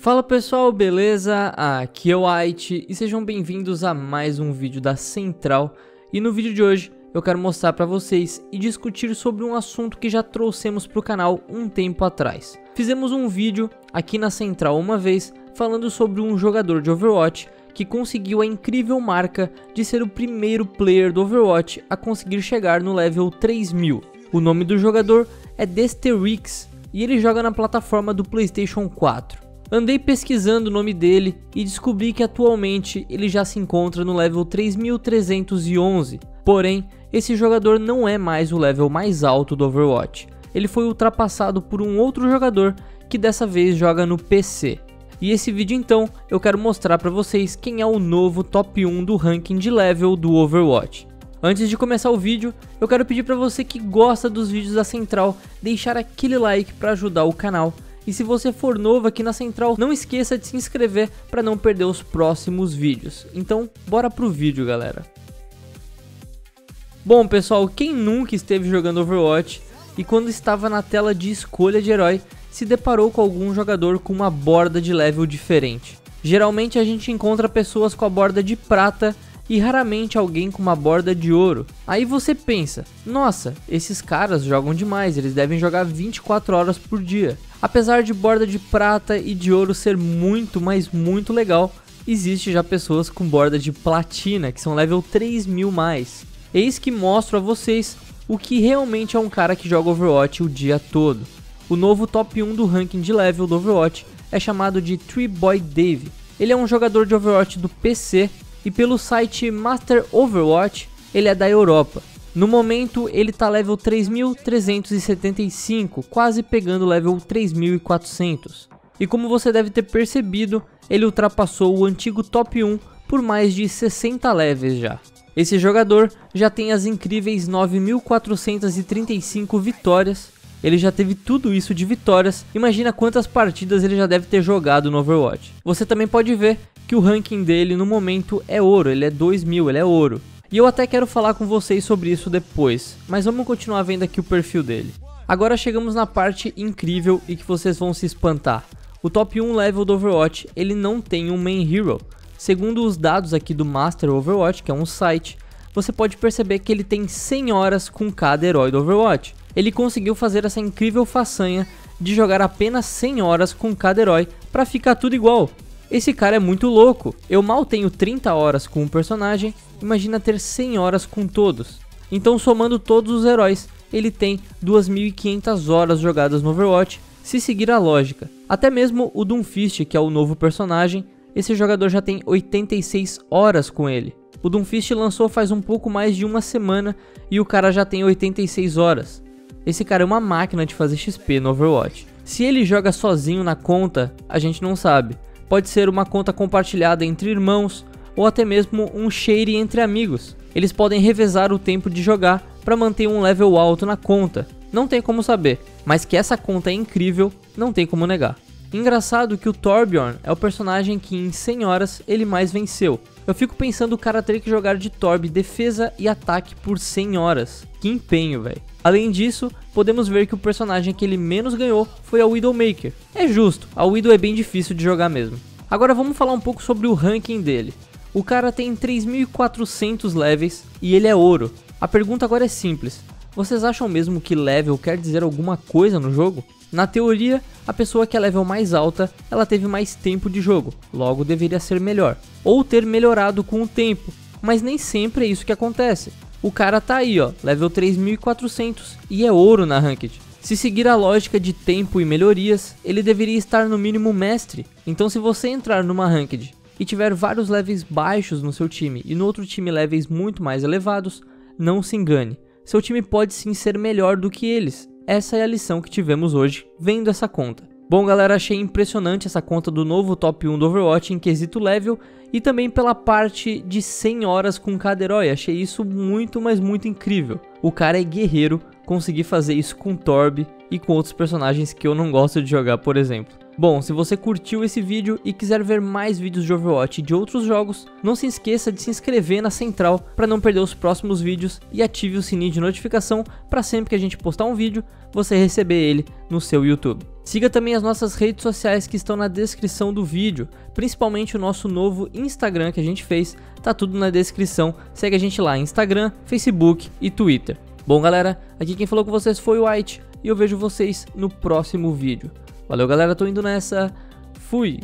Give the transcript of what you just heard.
Fala pessoal, beleza? Aqui é o White e sejam bem-vindos a mais um vídeo da Central. E no vídeo de hoje eu quero mostrar para vocês e discutir sobre um assunto que já trouxemos para o canal um tempo atrás. Fizemos um vídeo aqui na Central uma vez falando sobre um jogador de Overwatch que conseguiu a incrível marca de ser o primeiro player do Overwatch a conseguir chegar no level 3000. O nome do jogador é Desterix e ele joga na plataforma do PlayStation 4. Andei pesquisando o nome dele e descobri que atualmente ele já se encontra no level 3311. Porém, esse jogador não é mais o level mais alto do Overwatch. Ele foi ultrapassado por um outro jogador que dessa vez joga no PC. E esse vídeo então eu quero mostrar para vocês quem é o novo top 1 do ranking de level do Overwatch. Antes de começar o vídeo, eu quero pedir para você que gosta dos vídeos da Central deixar aquele like para ajudar o canal e se você for novo aqui na Central, não esqueça de se inscrever para não perder os próximos vídeos. Então, bora pro vídeo, galera. Bom, pessoal, quem nunca esteve jogando Overwatch e quando estava na tela de escolha de herói, se deparou com algum jogador com uma borda de level diferente. Geralmente a gente encontra pessoas com a borda de prata e raramente alguém com uma borda de ouro. Aí você pensa, nossa, esses caras jogam demais, eles devem jogar 24 horas por dia. Apesar de borda de prata e de ouro ser muito, mas muito legal, existe já pessoas com borda de platina, que são level 3000 mais. Eis que mostro a vocês o que realmente é um cara que joga Overwatch o dia todo. O novo top 1 do ranking de level do Overwatch é chamado de Tree Boy Dave. Ele é um jogador de Overwatch do PC e pelo site Master Overwatch ele é da Europa. No momento ele tá level 3375, quase pegando level 3400. E como você deve ter percebido, ele ultrapassou o antigo top 1 por mais de 60 levels já. Esse jogador já tem as incríveis 9435 vitórias. Ele já teve tudo isso de vitórias. Imagina quantas partidas ele já deve ter jogado no Overwatch. Você também pode ver que o ranking dele no momento é ouro, ele é 2000, ele é ouro. E eu até quero falar com vocês sobre isso depois, mas vamos continuar vendo aqui o perfil dele. Agora chegamos na parte incrível e que vocês vão se espantar. O top 1 level do Overwatch, ele não tem um main hero. Segundo os dados aqui do Master Overwatch, que é um site, você pode perceber que ele tem 100 horas com cada herói do Overwatch. Ele conseguiu fazer essa incrível façanha de jogar apenas 100 horas com cada herói para ficar tudo igual. Esse cara é muito louco. Eu mal tenho 30 horas com um personagem, imagina ter 100 horas com todos. Então somando todos os heróis, ele tem 2.500 horas jogadas no Overwatch, se seguir a lógica. Até mesmo o Doomfist, que é o novo personagem, esse jogador já tem 86 horas com ele. O Doomfist lançou faz um pouco mais de uma semana e o cara já tem 86 horas. Esse cara é uma máquina de fazer XP no Overwatch. Se ele joga sozinho na conta, a gente não sabe pode ser uma conta compartilhada entre irmãos ou até mesmo um share entre amigos. Eles podem revezar o tempo de jogar para manter um level alto na conta. Não tem como saber, mas que essa conta é incrível, não tem como negar. Engraçado que o Torbjorn é o personagem que em 100 horas ele mais venceu. Eu fico pensando o cara ter que jogar de Torb defesa e ataque por 100 horas. Que empenho, velho. Além disso, podemos ver que o personagem que ele menos ganhou foi a Widowmaker. É justo, a Widow é bem difícil de jogar mesmo. Agora vamos falar um pouco sobre o ranking dele. O cara tem 3.400 levels e ele é ouro. A pergunta agora é simples. Vocês acham mesmo que level quer dizer alguma coisa no jogo? Na teoria, a pessoa que é level mais alta, ela teve mais tempo de jogo, logo deveria ser melhor. Ou ter melhorado com o tempo, mas nem sempre é isso que acontece. O cara tá aí, ó, level 3400 e é ouro na Ranked. Se seguir a lógica de tempo e melhorias, ele deveria estar no mínimo mestre. Então se você entrar numa Ranked e tiver vários levels baixos no seu time e no outro time levels muito mais elevados, não se engane. Seu time pode sim ser melhor do que eles. Essa é a lição que tivemos hoje vendo essa conta. Bom galera, achei impressionante essa conta do novo top 1 do Overwatch em quesito level e também pela parte de 100 horas com cada herói, achei isso muito, mas muito incrível. O cara é guerreiro, conseguir fazer isso com Torb e com outros personagens que eu não gosto de jogar, por exemplo. Bom, se você curtiu esse vídeo e quiser ver mais vídeos de Overwatch e de outros jogos, não se esqueça de se inscrever na central para não perder os próximos vídeos e ative o sininho de notificação para sempre que a gente postar um vídeo, você receber ele no seu YouTube. Siga também as nossas redes sociais que estão na descrição do vídeo, principalmente o nosso novo Instagram que a gente fez, tá tudo na descrição. Segue a gente lá, Instagram, Facebook e Twitter. Bom, galera, aqui quem falou com vocês foi o White e eu vejo vocês no próximo vídeo. Valeu, galera, tô indo nessa. Fui!